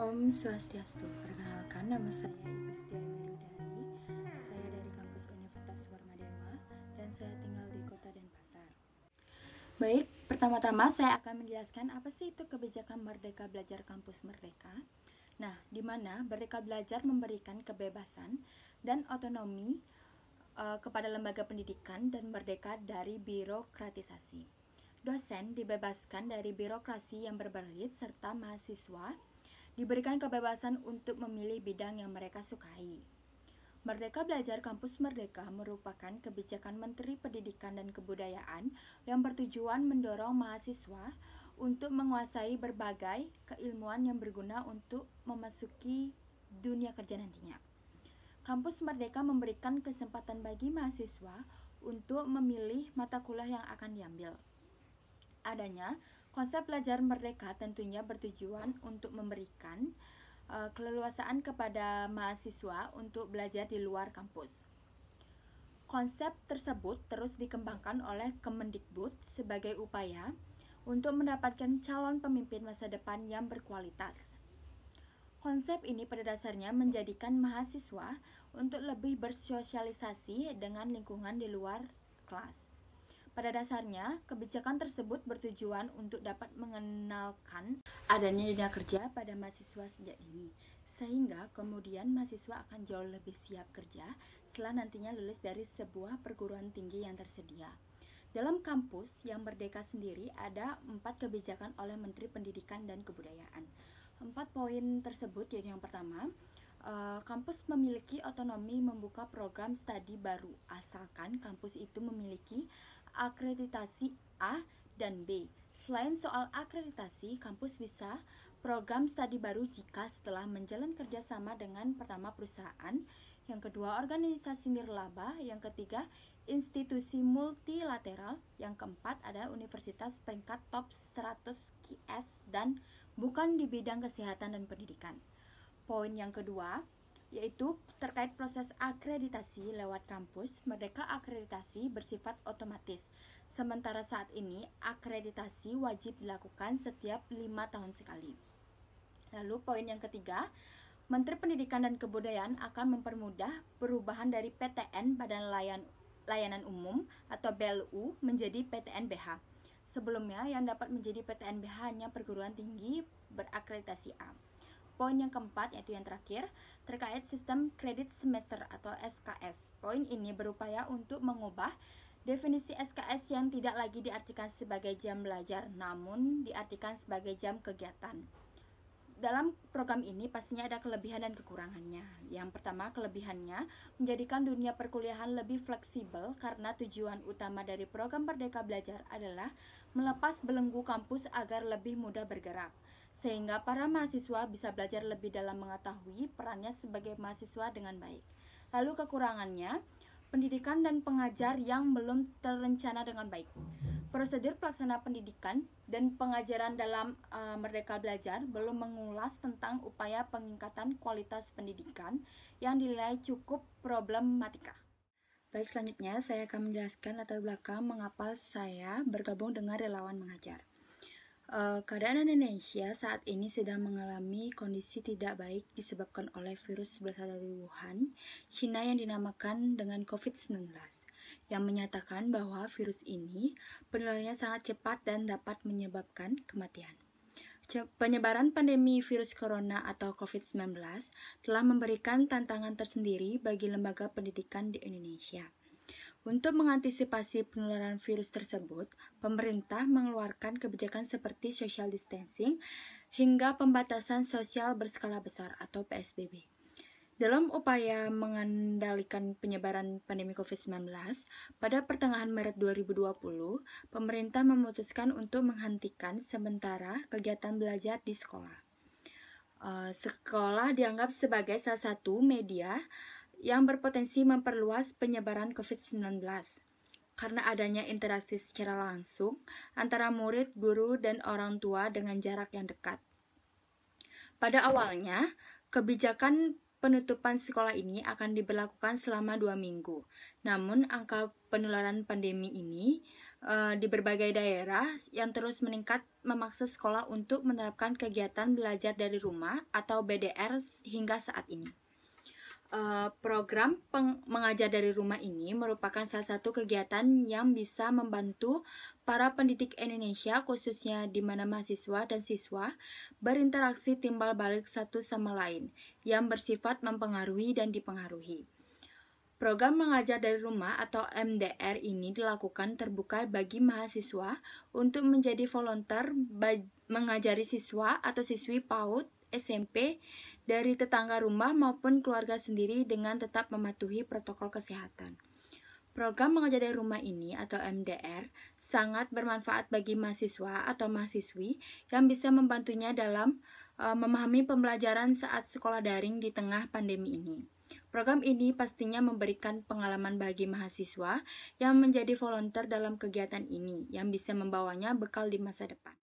Om Swastiastu, perkenalkan nama saya Ibu Merudari Saya dari kampus Universitas Warmadewa dan saya tinggal di kota Denpasar. Baik, pertama-tama saya akan menjelaskan apa sih itu kebijakan Merdeka Belajar Kampus Merdeka. Nah, di mana Merdeka Belajar memberikan kebebasan dan otonomi uh, kepada lembaga pendidikan dan merdeka dari birokratisasi. Dosen dibebaskan dari birokrasi yang berbelit serta mahasiswa diberikan kebebasan untuk memilih bidang yang mereka sukai. Merdeka Belajar Kampus Merdeka merupakan kebijakan Menteri Pendidikan dan Kebudayaan yang bertujuan mendorong mahasiswa untuk menguasai berbagai keilmuan yang berguna untuk memasuki dunia kerja nantinya. Kampus Merdeka memberikan kesempatan bagi mahasiswa untuk memilih mata kuliah yang akan diambil. Adanya Konsep belajar merdeka tentunya bertujuan untuk memberikan uh, keleluasaan kepada mahasiswa untuk belajar di luar kampus. Konsep tersebut terus dikembangkan oleh Kemendikbud sebagai upaya untuk mendapatkan calon pemimpin masa depan yang berkualitas. Konsep ini pada dasarnya menjadikan mahasiswa untuk lebih bersosialisasi dengan lingkungan di luar kelas. Pada dasarnya, kebijakan tersebut bertujuan untuk dapat mengenalkan adanya dunia kerja pada mahasiswa sejak dini, sehingga kemudian mahasiswa akan jauh lebih siap kerja setelah nantinya lulus dari sebuah perguruan tinggi yang tersedia. Dalam kampus yang merdeka sendiri ada empat kebijakan oleh Menteri Pendidikan dan Kebudayaan. Empat poin tersebut yaitu yang pertama, uh, kampus memiliki otonomi membuka program studi baru asalkan kampus itu memiliki akreditasi A dan B. Selain soal akreditasi, kampus bisa program studi baru jika setelah menjalin kerjasama dengan pertama perusahaan, yang kedua organisasi nirlaba, yang ketiga institusi multilateral, yang keempat ada universitas peringkat top 100 QS dan bukan di bidang kesehatan dan pendidikan. Poin yang kedua, yaitu terkait proses akreditasi lewat kampus, Merdeka Akreditasi bersifat otomatis. Sementara saat ini, akreditasi wajib dilakukan setiap lima tahun sekali. Lalu poin yang ketiga, Menteri Pendidikan dan Kebudayaan akan mempermudah perubahan dari PTN Badan Layan, Layanan Umum atau BLU menjadi PTNBH. Sebelumnya, yang dapat menjadi PTNBH hanya perguruan tinggi berakreditasi A. Poin yang keempat, yaitu yang terakhir, terkait sistem kredit semester atau SKS. Poin ini berupaya untuk mengubah definisi SKS yang tidak lagi diartikan sebagai jam belajar, namun diartikan sebagai jam kegiatan. Dalam program ini pastinya ada kelebihan dan kekurangannya. Yang pertama, kelebihannya menjadikan dunia perkuliahan lebih fleksibel karena tujuan utama dari program Merdeka Belajar adalah melepas belenggu kampus agar lebih mudah bergerak sehingga para mahasiswa bisa belajar lebih dalam mengetahui perannya sebagai mahasiswa dengan baik. Lalu kekurangannya, pendidikan dan pengajar yang belum terencana dengan baik. Prosedur pelaksana pendidikan dan pengajaran dalam uh, Merdeka Belajar belum mengulas tentang upaya peningkatan kualitas pendidikan yang dinilai cukup problematika. Baik, selanjutnya saya akan menjelaskan latar belakang mengapa saya bergabung dengan relawan mengajar. Uh, keadaan Indonesia saat ini sedang mengalami kondisi tidak baik disebabkan oleh virus berasal dari Wuhan, Cina yang dinamakan dengan COVID-19, yang menyatakan bahwa virus ini penularannya sangat cepat dan dapat menyebabkan kematian. Penyebaran pandemi virus corona atau COVID-19 telah memberikan tantangan tersendiri bagi lembaga pendidikan di Indonesia. Untuk mengantisipasi penularan virus tersebut, pemerintah mengeluarkan kebijakan seperti social distancing hingga pembatasan sosial berskala besar atau PSBB. Dalam upaya mengendalikan penyebaran pandemi COVID-19, pada pertengahan Maret 2020, pemerintah memutuskan untuk menghentikan sementara kegiatan belajar di sekolah. Uh, sekolah dianggap sebagai salah satu media yang berpotensi memperluas penyebaran COVID-19 karena adanya interaksi secara langsung antara murid, guru, dan orang tua dengan jarak yang dekat. Pada awalnya, kebijakan penutupan sekolah ini akan diberlakukan selama dua minggu. Namun, angka penularan pandemi ini uh, di berbagai daerah yang terus meningkat memaksa sekolah untuk menerapkan kegiatan belajar dari rumah atau BDR hingga saat ini. Uh, program peng mengajar dari rumah ini merupakan salah satu kegiatan yang bisa membantu para pendidik Indonesia khususnya di mana mahasiswa dan siswa berinteraksi timbal balik satu sama lain yang bersifat mempengaruhi dan dipengaruhi. Program mengajar dari rumah atau MDR ini dilakukan terbuka bagi mahasiswa untuk menjadi volunteer mengajari siswa atau siswi PAUD SMP dari tetangga rumah maupun keluarga sendiri dengan tetap mematuhi protokol kesehatan. Program mengajar dari rumah ini atau MDR sangat bermanfaat bagi mahasiswa atau mahasiswi yang bisa membantunya dalam uh, memahami pembelajaran saat sekolah daring di tengah pandemi ini. Program ini pastinya memberikan pengalaman bagi mahasiswa yang menjadi volunteer dalam kegiatan ini yang bisa membawanya bekal di masa depan.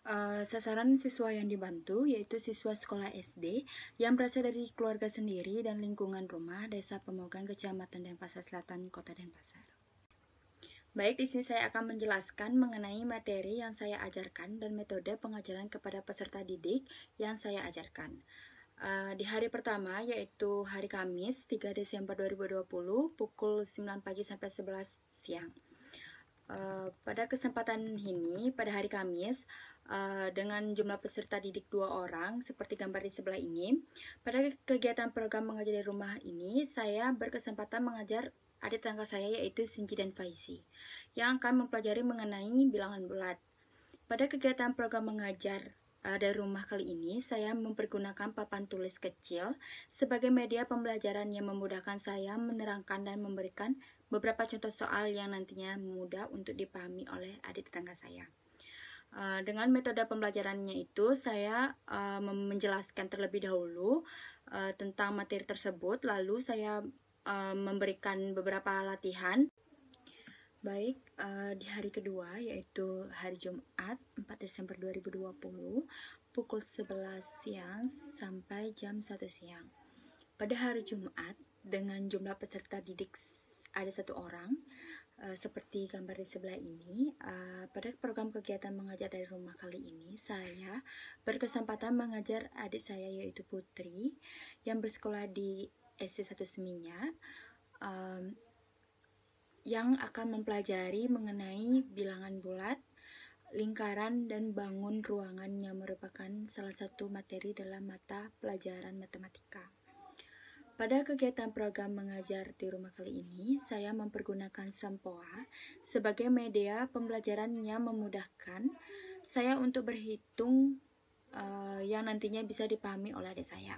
Uh, sasaran siswa yang dibantu yaitu siswa sekolah SD yang berasal dari keluarga sendiri dan lingkungan rumah Desa Pemogan, Kecamatan Denpasar Selatan, Kota Denpasar. Baik, di sini saya akan menjelaskan mengenai materi yang saya ajarkan dan metode pengajaran kepada peserta didik yang saya ajarkan. Uh, di hari pertama yaitu hari Kamis 3 Desember 2020 pukul 9 pagi sampai 11 siang. Uh, pada kesempatan ini pada hari Kamis uh, dengan jumlah peserta didik dua orang seperti gambar di sebelah ini. Pada kegiatan program mengajar di rumah ini, saya berkesempatan mengajar adik tangga saya yaitu Sinji dan Faisi yang akan mempelajari mengenai bilangan bulat. Pada kegiatan program mengajar uh, dari rumah kali ini, saya mempergunakan papan tulis kecil sebagai media pembelajaran yang memudahkan saya menerangkan dan memberikan beberapa contoh soal yang nantinya mudah untuk dipahami oleh adik tetangga saya. Uh, dengan metode pembelajarannya itu saya uh, menjelaskan terlebih dahulu uh, tentang materi tersebut. Lalu saya memberikan beberapa latihan. Baik di hari kedua yaitu hari Jumat 4 Desember 2020 pukul 11 siang sampai jam 1 siang. Pada hari Jumat dengan jumlah peserta didik ada satu orang Uh, seperti gambar di sebelah ini, uh, pada program kegiatan mengajar dari rumah kali ini, saya berkesempatan mengajar adik saya yaitu Putri yang bersekolah di SD 1 Seminya um, yang akan mempelajari mengenai bilangan bulat, lingkaran, dan bangun ruangan yang merupakan salah satu materi dalam mata pelajaran matematika. Pada kegiatan program mengajar di rumah kali ini, saya mempergunakan Sampoa sebagai media pembelajaran yang memudahkan saya untuk berhitung uh, yang nantinya bisa dipahami oleh adik saya.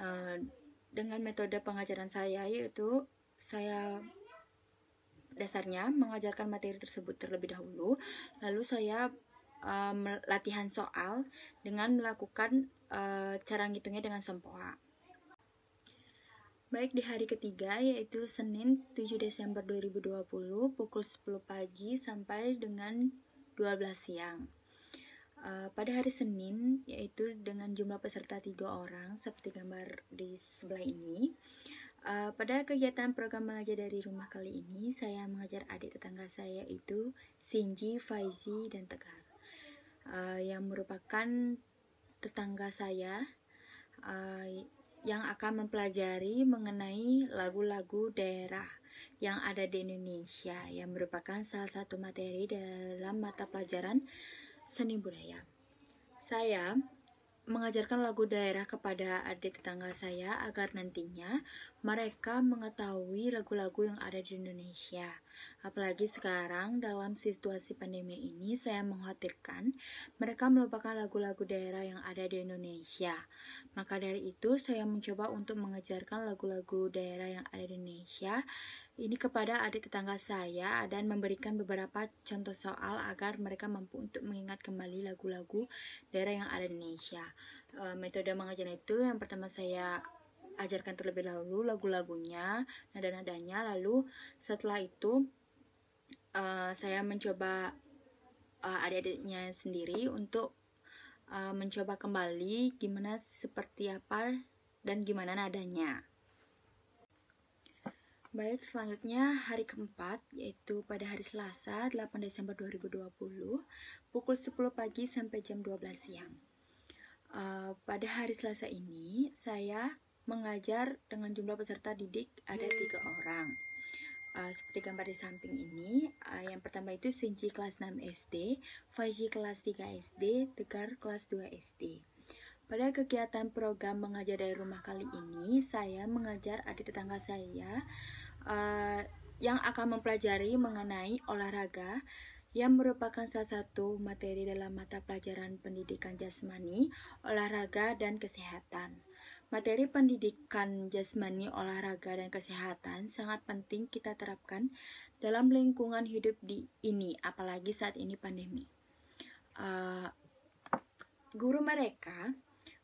Uh, dengan metode pengajaran saya yaitu saya dasarnya mengajarkan materi tersebut terlebih dahulu, lalu saya uh, latihan soal dengan melakukan uh, cara ngitungnya dengan Sampoa. Baik di hari ketiga yaitu Senin 7 Desember 2020 pukul 10 pagi sampai dengan 12 siang. Uh, pada hari Senin yaitu dengan jumlah peserta tiga orang seperti gambar di sebelah ini. Uh, pada kegiatan program mengajar dari rumah kali ini saya mengajar adik tetangga saya itu Sinji, Faizi, dan Tegar uh, yang merupakan tetangga saya yang akan mempelajari mengenai lagu-lagu daerah yang ada di Indonesia yang merupakan salah satu materi dalam mata pelajaran seni budaya. Saya mengajarkan lagu daerah kepada adik tetangga saya agar nantinya mereka mengetahui lagu-lagu yang ada di Indonesia. Apalagi sekarang dalam situasi pandemi ini saya mengkhawatirkan mereka melupakan lagu-lagu daerah yang ada di Indonesia. Maka dari itu saya mencoba untuk mengajarkan lagu-lagu daerah yang ada di Indonesia ini kepada adik tetangga saya dan memberikan beberapa contoh soal agar mereka mampu untuk mengingat kembali lagu-lagu daerah yang ada di Indonesia. E, metode mengajar itu yang pertama saya ajarkan terlebih dahulu lagu-lagunya, nada-nadanya, lalu setelah itu e, saya mencoba e, adik-adiknya sendiri untuk mencoba kembali gimana seperti apa dan gimana nadanya. Baik, selanjutnya hari keempat, yaitu pada hari Selasa 8 Desember 2020, pukul 10 pagi sampai jam 12 siang. Uh, pada hari Selasa ini, saya mengajar dengan jumlah peserta didik ada tiga orang. Uh, seperti gambar di samping ini, uh, yang pertama itu Sinci kelas 6 SD, Faji kelas 3 SD, Tegar kelas 2 SD. Pada kegiatan program mengajar dari rumah kali ini, saya mengajar adik tetangga saya uh, yang akan mempelajari mengenai olahraga yang merupakan salah satu materi dalam mata pelajaran pendidikan jasmani, olahraga, dan kesehatan. Materi pendidikan jasmani, olahraga, dan kesehatan sangat penting kita terapkan dalam lingkungan hidup di ini, apalagi saat ini pandemi. Uh, guru mereka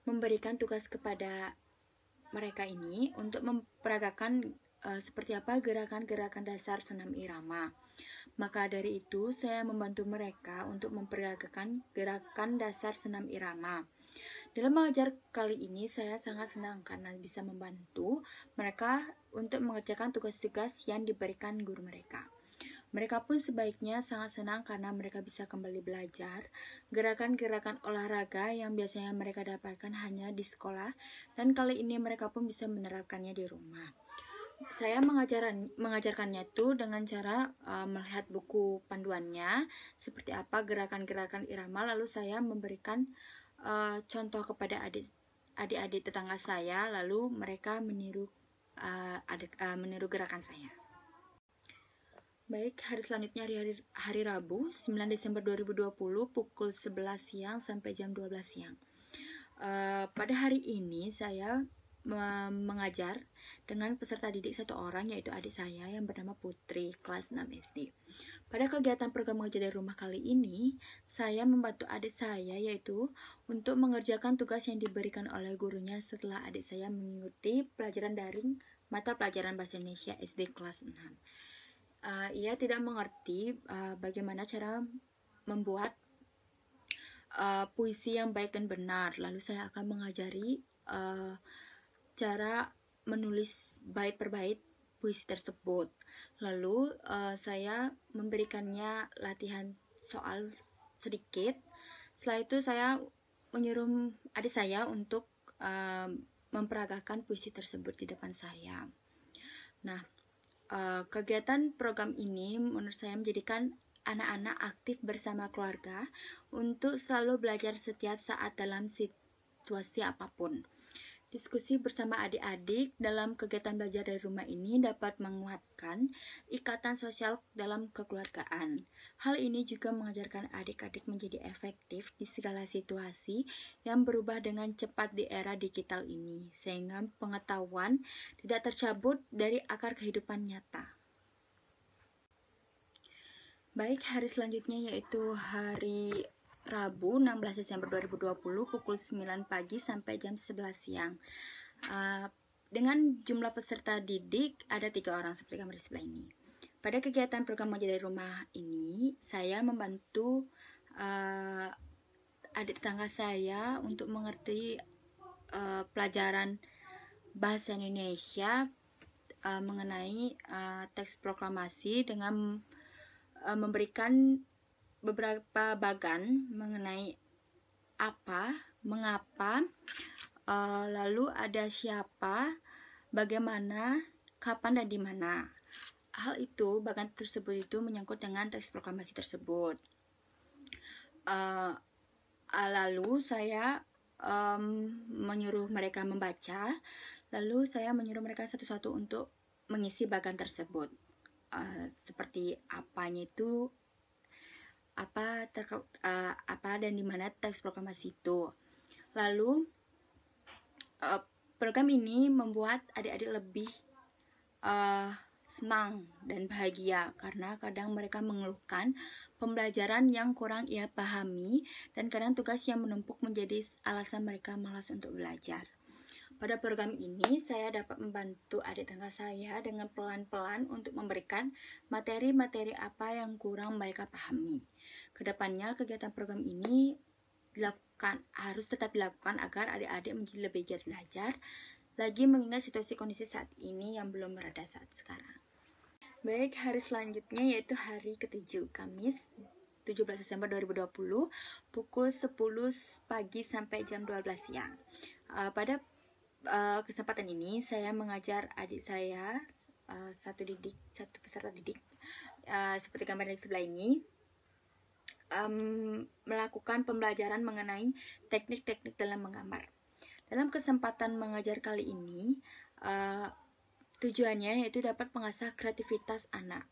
memberikan tugas kepada mereka ini untuk memperagakan uh, seperti apa gerakan-gerakan dasar senam irama. Maka dari itu saya membantu mereka untuk memperagakan gerakan dasar senam irama. Dalam mengajar kali ini saya sangat senang karena bisa membantu mereka untuk mengerjakan tugas-tugas yang diberikan guru mereka. Mereka pun sebaiknya sangat senang karena mereka bisa kembali belajar gerakan-gerakan olahraga yang biasanya mereka dapatkan hanya di sekolah dan kali ini mereka pun bisa menerapkannya di rumah. Saya mengajaran, mengajarkannya itu dengan cara uh, melihat buku panduannya seperti apa gerakan-gerakan irama lalu saya memberikan uh, contoh kepada adik adik-adik tetangga saya lalu mereka meniru uh, adik, uh, meniru gerakan saya. Baik, hari selanjutnya hari, hari, hari Rabu, 9 Desember 2020, pukul 11 siang sampai jam 12 siang. Uh, pada hari ini saya mengajar dengan peserta didik satu orang yaitu adik saya yang bernama Putri kelas 6 SD. Pada kegiatan program mengajar dari rumah kali ini, saya membantu adik saya yaitu untuk mengerjakan tugas yang diberikan oleh gurunya setelah adik saya mengikuti pelajaran daring mata pelajaran bahasa Indonesia SD kelas 6 uh, ia tidak mengerti uh, bagaimana cara membuat uh, puisi yang baik dan benar. Lalu saya akan mengajari uh, cara menulis bait per bait puisi tersebut. Lalu uh, saya memberikannya latihan soal sedikit. Setelah itu saya menyuruh adik saya untuk uh, memperagakan puisi tersebut di depan saya. Nah, Uh, kegiatan program ini menurut saya menjadikan anak-anak aktif bersama keluarga untuk selalu belajar setiap saat dalam situasi apa pun. Diskusi bersama adik-adik dalam kegiatan belajar dari rumah ini dapat menguatkan ikatan sosial dalam kekeluargaan. Hal ini juga mengajarkan adik-adik menjadi efektif di segala situasi yang berubah dengan cepat di era digital ini, sehingga pengetahuan tidak tercabut dari akar kehidupan nyata. Baik, hari selanjutnya yaitu hari Rabu 16 Desember 2020 pukul 9 pagi sampai jam 11 siang. Uh, dengan jumlah peserta didik ada tiga orang seperti kamar di sebelah ini. Pada kegiatan program mengajar dari rumah ini, saya membantu uh, adik tetangga saya untuk mengerti uh, pelajaran bahasa Indonesia uh, mengenai uh, teks proklamasi dengan uh, memberikan beberapa bagan mengenai apa, mengapa, uh, lalu ada siapa, bagaimana, kapan dan di mana. Hal itu, bagan tersebut itu menyangkut dengan teks proklamasi tersebut. Uh, lalu saya um, menyuruh mereka membaca, lalu saya menyuruh mereka satu-satu untuk mengisi bagan tersebut. Uh, seperti apanya itu apa ter, uh, eh, apa dan di mana teks proklamasi itu. Lalu uh, program ini membuat adik-adik lebih uh, senang dan bahagia karena kadang mereka mengeluhkan pembelajaran yang kurang ia pahami dan kadang tugas yang menumpuk menjadi alasan mereka malas untuk belajar. Pada program ini, saya dapat membantu adik tangga saya dengan pelan-pelan untuk memberikan materi-materi apa yang kurang mereka pahami. Ke depannya kegiatan program ini dilakukan harus tetap dilakukan agar adik-adik menjadi lebih giat belajar lagi mengingat situasi kondisi saat ini yang belum mereda saat sekarang. Baik, hari selanjutnya yaitu hari ketujuh, Kamis 17 Desember 2020, pukul 10 pagi sampai jam 12 siang. Uh, pada uh, kesempatan ini saya mengajar adik saya uh, satu didik, satu peserta didik uh, seperti gambar di sebelah ini um, melakukan pembelajaran mengenai teknik-teknik dalam menggambar. Dalam kesempatan mengajar kali ini, uh, Tujuannya yaitu dapat mengasah kreativitas anak.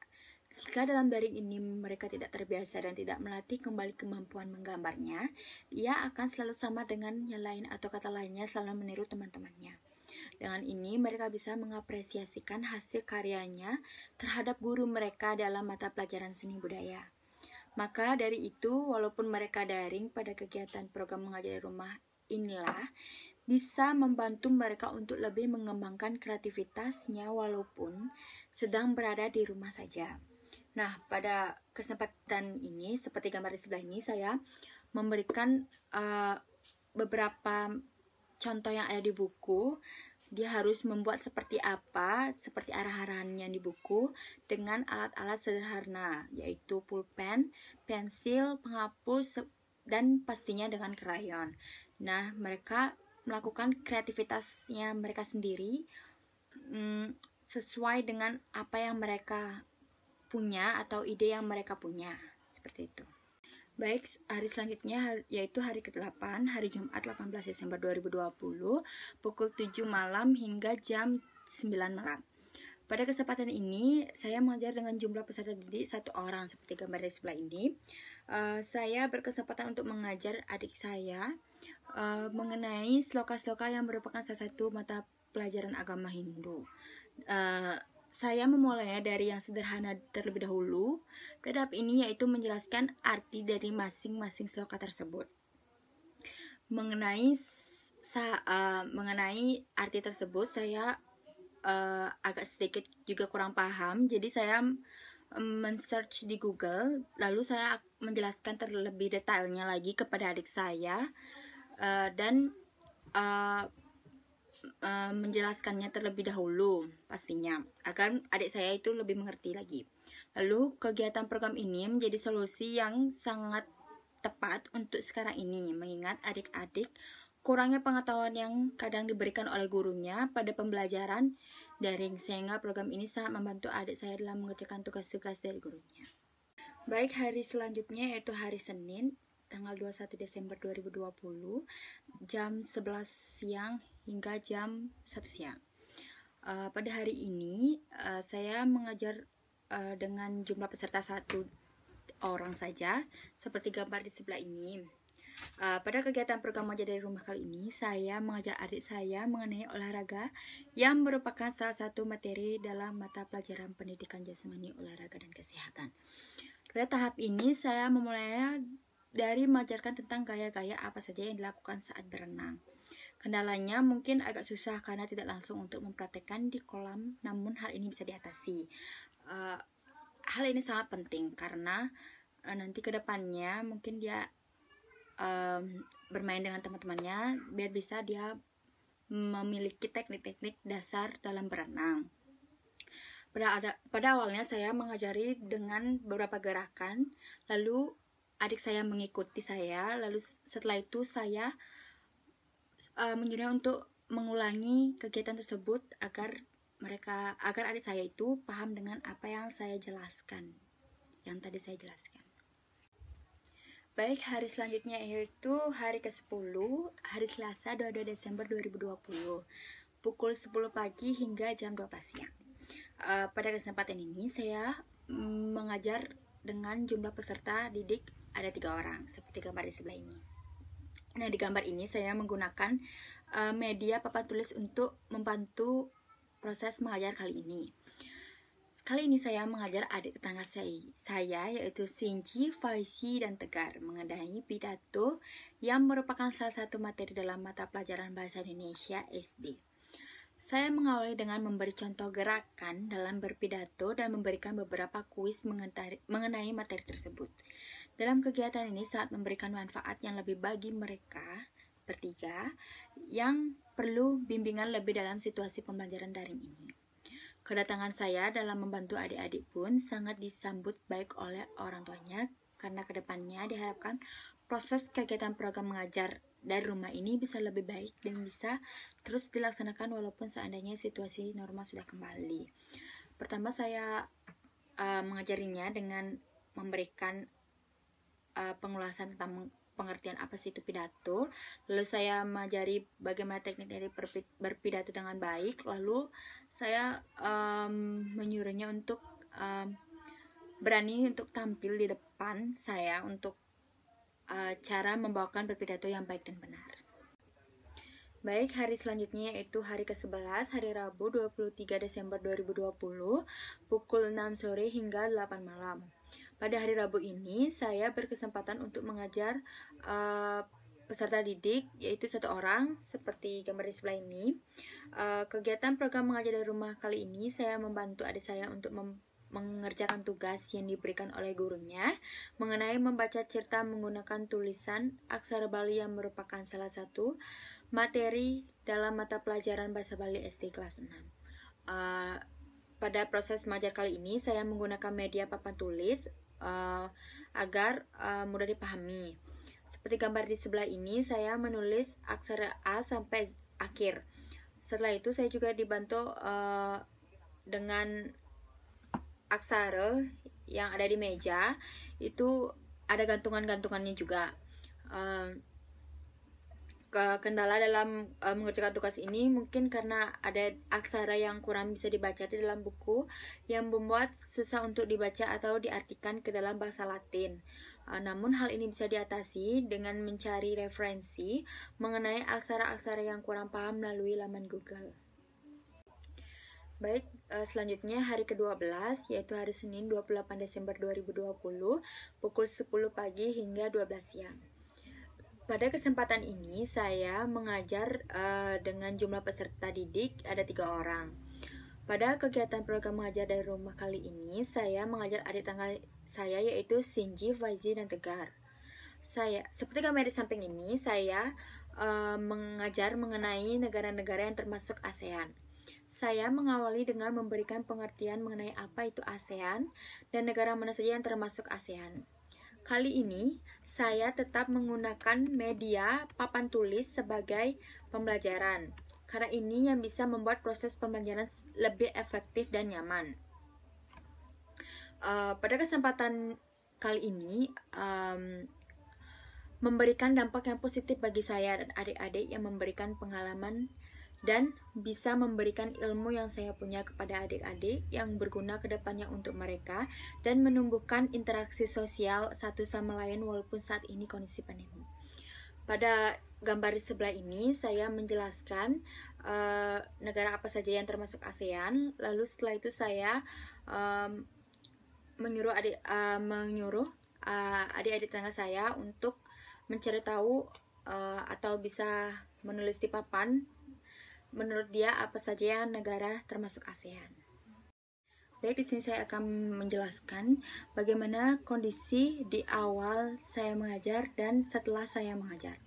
Jika dalam daring ini mereka tidak terbiasa dan tidak melatih kembali kemampuan menggambarnya, ia akan selalu sama dengan yang lain atau kata lainnya selalu meniru teman-temannya. Dengan ini, mereka bisa mengapresiasikan hasil karyanya terhadap guru mereka dalam mata pelajaran seni budaya. Maka dari itu, walaupun mereka daring pada kegiatan program mengajar di rumah inilah, bisa membantu mereka untuk lebih mengembangkan kreativitasnya walaupun sedang berada di rumah saja. Nah, pada kesempatan ini, seperti gambar di sebelah ini, saya memberikan uh, beberapa contoh yang ada di buku. Dia harus membuat seperti apa, seperti arah-arahannya di buku, dengan alat-alat sederhana, yaitu pulpen, pensil, penghapus, dan pastinya dengan krayon. Nah, mereka melakukan kreativitasnya mereka sendiri hmm, sesuai dengan apa yang mereka punya atau ide yang mereka punya seperti itu. Baik, hari selanjutnya yaitu hari ke-8, hari Jumat 18 Desember 2020, pukul 7 malam hingga jam 9 malam. Pada kesempatan ini, saya mengajar dengan jumlah peserta didik satu orang seperti gambar di sebelah ini. Uh, saya berkesempatan untuk mengajar adik saya uh, mengenai sloka-sloka yang merupakan salah satu mata pelajaran agama Hindu. Uh, saya memulainya dari yang sederhana terlebih dahulu. Tahap ini yaitu menjelaskan arti dari masing-masing sloka tersebut. Mengenai sa, uh, mengenai arti tersebut saya uh, agak sedikit juga kurang paham. Jadi saya men-search di Google, lalu saya menjelaskan terlebih detailnya lagi kepada adik saya uh, dan uh, uh, menjelaskannya terlebih dahulu pastinya agar adik saya itu lebih mengerti lagi. Lalu kegiatan program ini menjadi solusi yang sangat tepat untuk sekarang ini mengingat adik-adik kurangnya pengetahuan yang kadang diberikan oleh gurunya pada pembelajaran daring sehingga program ini sangat membantu adik saya dalam mengerjakan tugas-tugas dari gurunya. Baik hari selanjutnya yaitu hari Senin tanggal 21 Desember 2020 jam 11 siang hingga jam 1 siang. Uh, pada hari ini uh, saya mengajar uh, dengan jumlah peserta satu orang saja seperti gambar di sebelah ini. Uh, pada kegiatan program Ajar dari Rumah kali ini, saya mengajak adik saya mengenai olahraga yang merupakan salah satu materi dalam mata pelajaran pendidikan jasmani, olahraga, dan kesehatan. Pada tahap ini, saya memulainya dari mengajarkan tentang gaya-gaya apa saja yang dilakukan saat berenang. Kendalanya mungkin agak susah karena tidak langsung untuk mempraktekkan di kolam, namun hal ini bisa diatasi. Uh, hal ini sangat penting karena uh, nanti ke depannya mungkin dia um, bermain dengan teman-temannya biar bisa dia memiliki teknik-teknik dasar dalam berenang. Pada, ada, pada awalnya saya mengajari dengan beberapa gerakan, lalu adik saya mengikuti saya lalu setelah itu saya uh, menyuruh untuk mengulangi kegiatan tersebut agar mereka agar adik saya itu paham dengan apa yang saya jelaskan yang tadi saya jelaskan Baik, hari selanjutnya yaitu hari ke-10, hari Selasa 22 Desember 2020, pukul 10 pagi hingga jam 12 siang. Uh, pada kesempatan ini saya mengajar dengan jumlah peserta didik ada tiga orang seperti gambar di sebelah ini. Nah di gambar ini saya menggunakan uh, media papan tulis untuk membantu proses mengajar kali ini. Kali ini saya mengajar adik tetangga saya, yaitu Sinji, Faisi, dan Tegar mengenai pidato yang merupakan salah satu materi dalam mata pelajaran Bahasa Indonesia SD. Saya mengawali dengan memberi contoh gerakan dalam berpidato dan memberikan beberapa kuis mengenai materi tersebut. Dalam kegiatan ini saat memberikan manfaat yang lebih bagi mereka bertiga yang perlu bimbingan lebih dalam situasi pembelajaran daring ini. Kedatangan saya dalam membantu adik-adik pun sangat disambut baik oleh orang tuanya karena ke depannya diharapkan proses kegiatan program mengajar dari rumah ini bisa lebih baik dan bisa terus dilaksanakan walaupun seandainya situasi normal sudah kembali. Pertama saya uh, mengajarinya dengan memberikan uh, pengulasan tentang pengertian apa sih itu pidato. Lalu saya mengajari bagaimana teknik dari berpidato dengan baik. Lalu saya um, menyuruhnya untuk um, berani untuk tampil di depan saya untuk uh, cara membawakan berpidato yang baik dan benar. Baik, hari selanjutnya yaitu hari ke-11, hari Rabu 23 Desember 2020, pukul 6 sore hingga 8 malam. Pada hari Rabu ini, saya berkesempatan untuk mengajar uh, peserta didik, yaitu satu orang, seperti gambar di sebelah ini. Uh, kegiatan program mengajar dari rumah kali ini, saya membantu adik saya untuk mengerjakan tugas yang diberikan oleh gurunya mengenai membaca cerita menggunakan tulisan aksara Bali yang merupakan salah satu materi dalam mata pelajaran bahasa Bali SD kelas 6. Uh, pada proses mengajar kali ini, saya menggunakan media papan tulis uh, agar uh, mudah dipahami. Seperti gambar di sebelah ini, saya menulis aksara A sampai akhir. Setelah itu, saya juga dibantu uh, dengan aksara yang ada di meja. Itu ada gantungan-gantungannya juga. Uh, kendala dalam uh, mengerjakan tugas ini mungkin karena ada aksara yang kurang bisa dibaca di dalam buku yang membuat susah untuk dibaca atau diartikan ke dalam bahasa Latin. Uh, namun hal ini bisa diatasi dengan mencari referensi mengenai aksara-aksara yang kurang paham melalui laman Google. Baik, uh, selanjutnya hari ke-12 yaitu hari Senin 28 Desember 2020 pukul 10 pagi hingga 12 siang. Pada kesempatan ini, saya mengajar uh, dengan jumlah peserta didik ada tiga orang. Pada kegiatan program mengajar dari rumah kali ini, saya mengajar adik tangga saya yaitu Shinji, Faizi, dan Tegar. Saya, seperti gambar di samping ini, saya uh, mengajar mengenai negara-negara yang termasuk ASEAN. Saya mengawali dengan memberikan pengertian mengenai apa itu ASEAN dan negara mana saja yang termasuk ASEAN. Kali ini, saya tetap menggunakan media papan tulis sebagai pembelajaran. Karena ini yang bisa membuat proses pembelajaran lebih efektif dan nyaman. Uh, pada kesempatan kali ini, um, memberikan dampak yang positif bagi saya dan adik-adik yang memberikan pengalaman dan bisa memberikan ilmu yang saya punya kepada adik-adik yang berguna ke depannya untuk mereka dan menumbuhkan interaksi sosial satu sama lain walaupun saat ini kondisi pandemi. Pada gambar di sebelah ini saya menjelaskan uh, negara apa saja yang termasuk ASEAN. Lalu setelah itu saya um, menyuruh adik uh, menyuruh uh, adik-adik tangga saya untuk mencari tahu uh, atau bisa menulis di papan menurut dia apa saja negara termasuk ASEAN. Baik, di sini saya akan menjelaskan bagaimana kondisi di awal saya mengajar dan setelah saya mengajar.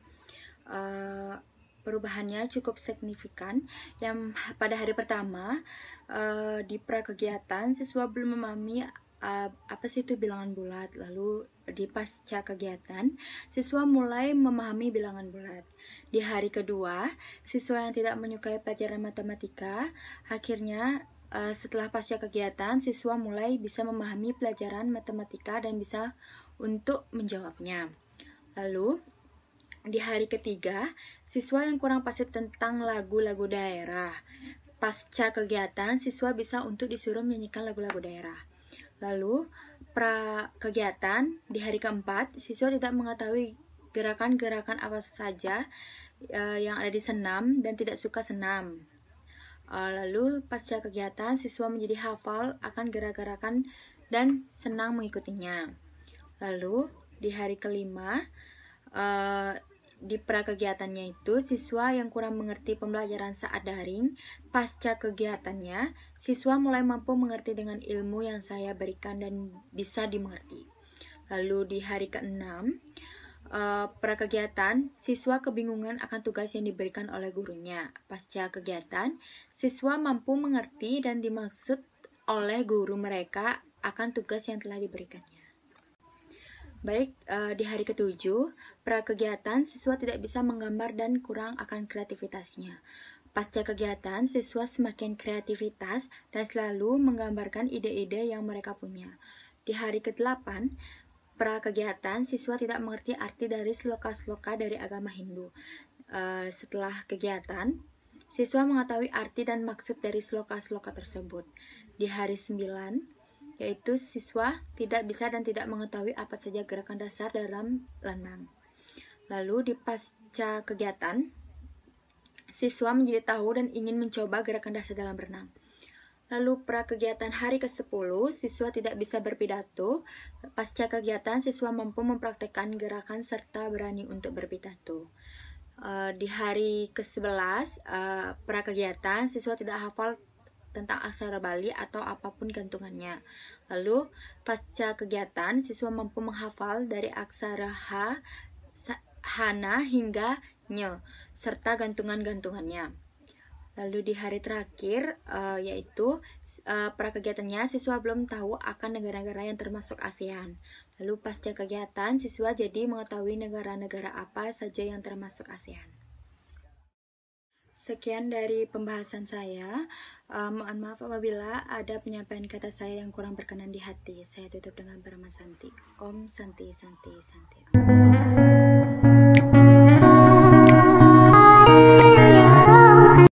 Uh, perubahannya cukup signifikan. Yang pada hari pertama uh, di pra kegiatan siswa belum memahami uh, apa sih itu bilangan bulat. Lalu di pasca kegiatan, siswa mulai memahami bilangan bulat. Di hari kedua, siswa yang tidak menyukai pelajaran matematika, akhirnya uh, setelah pasca kegiatan, siswa mulai bisa memahami pelajaran matematika dan bisa untuk menjawabnya. Lalu, di hari ketiga, siswa yang kurang pasif tentang lagu-lagu daerah. Pasca kegiatan, siswa bisa untuk disuruh menyanyikan lagu-lagu daerah. Lalu, pra kegiatan di hari keempat, siswa tidak mengetahui gerakan-gerakan apa saja uh, yang ada di senam dan tidak suka senam. Uh, lalu pasca kegiatan, siswa menjadi hafal akan gerak-gerakan dan senang mengikutinya. Lalu di hari kelima, uh, di pra kegiatannya itu siswa yang kurang mengerti pembelajaran saat daring pasca kegiatannya siswa mulai mampu mengerti dengan ilmu yang saya berikan dan bisa dimengerti lalu di hari keenam uh, prakegiatan, siswa kebingungan akan tugas yang diberikan oleh gurunya. Pasca kegiatan, siswa mampu mengerti dan dimaksud oleh guru mereka akan tugas yang telah diberikannya. Baik, uh, di hari ketujuh, prakegiatan siswa tidak bisa menggambar dan kurang akan kreativitasnya. Pasca kegiatan, siswa semakin kreativitas dan selalu menggambarkan ide-ide yang mereka punya. Di hari ke-8, pra kegiatan, siswa tidak mengerti arti dari sloka-sloka dari agama Hindu. Uh, setelah kegiatan, siswa mengetahui arti dan maksud dari sloka-sloka tersebut. Di hari 9, yaitu siswa tidak bisa dan tidak mengetahui apa saja gerakan dasar dalam lenang. Lalu di pasca kegiatan, siswa menjadi tahu dan ingin mencoba gerakan dasar dalam berenang. Lalu pra kegiatan hari ke-10, siswa tidak bisa berpidato. Pasca kegiatan, siswa mampu mempraktekkan gerakan serta berani untuk berpidato. Uh, di hari ke-11, uh, pra kegiatan, siswa tidak hafal tentang aksara Bali atau apa pun gantungannya. Lalu, pasca kegiatan, siswa mampu menghafal dari aksara H, Hana hingga Nye, serta gantungan-gantungannya. Lalu di hari terakhir, uh, yaitu uh, para kegiatannya, siswa belum tahu akan negara-negara yang termasuk ASEAN. Lalu pasca kegiatan, siswa jadi mengetahui negara-negara apa saja yang termasuk ASEAN. Sekian dari pembahasan saya. Uh, mohon maaf apabila ada penyampaian kata saya yang kurang berkenan di hati. Saya tutup dengan Parama Santi. Om Santi Santi Santi.